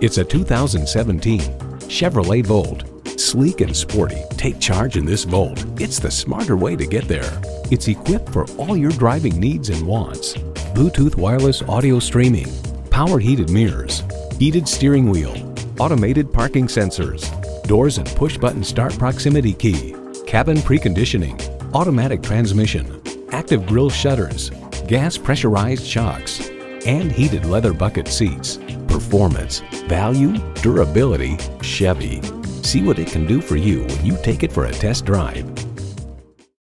It's a 2017 Chevrolet Volt. Sleek and sporty, take charge in this Volt. It's the smarter way to get there. It's equipped for all your driving needs and wants. Bluetooth wireless audio streaming, power heated mirrors, heated steering wheel, automated parking sensors, doors and push button start proximity key, cabin preconditioning, automatic transmission, active grille shutters, gas pressurized shocks, and heated leather bucket seats. Performance, value, durability, Chevy. See what it can do for you when you take it for a test drive.